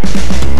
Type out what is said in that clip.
Thank